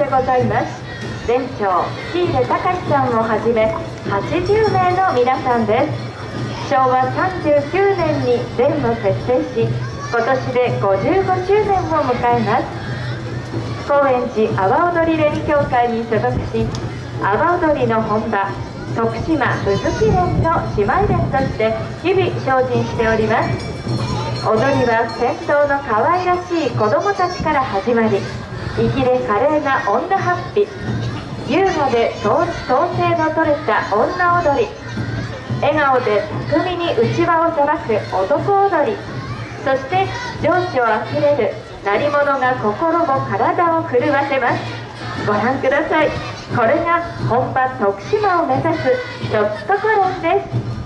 でございます。全長喜入隆さんをはじめ80名の皆さんです。昭和39年に全部結成し今年で55周年を迎えます。高円寺阿波踊り連協会に所属し阿波踊りの本場徳島宇月連の姉妹連として日々精進しております。踊りは先頭の可愛らしい子供たちから始まり粋で華麗な女ハッピ優雅で統制の取れた女踊り。笑顔で巧みに内輪をさばく男踊り。そして情緒あふれる鳴り物が心も体を震わせます。ご覧ください。これが本場徳島を目指すちょっところんです。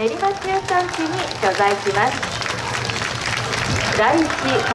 練馬駐屯地に所在します。第一